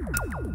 you.